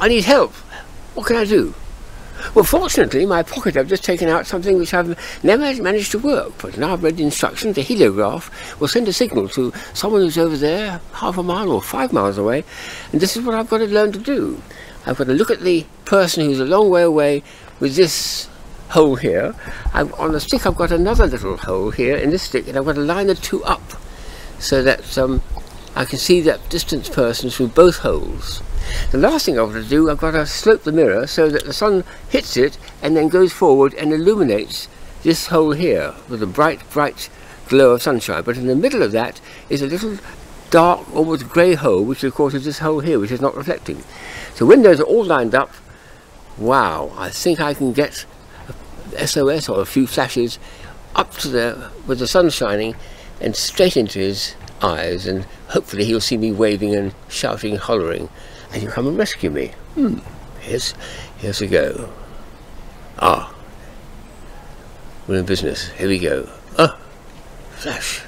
I need help. What can I do? Well, fortunately, my pocket I've just taken out something which I've never managed to work, but now I've read the instructions. The heliograph will send a signal to someone who's over there, half a mile or five miles away, and this is what I've got to learn to do. I've got to look at the person who's a long way away with this hole here. I've, on the stick I've got another little hole here in this stick, and I've got to line the two up so that um, I can see that distance person through both holes. The last thing I've got to do, I've got to slope the mirror so that the sun hits it and then goes forward and illuminates this hole here with a bright, bright glow of sunshine. But in the middle of that is a little dark, almost grey hole, which of course is this hole here, which is not reflecting. So those are all lined up, wow, I think I can get SOS or a few flashes up to the, with the sun shining and straight into his eyes and hopefully he'll see me waving and shouting and hollering and he'll come and rescue me. Hmm. Here's, here's a go. Ah. We're in business. Here we go. Ah. Flash.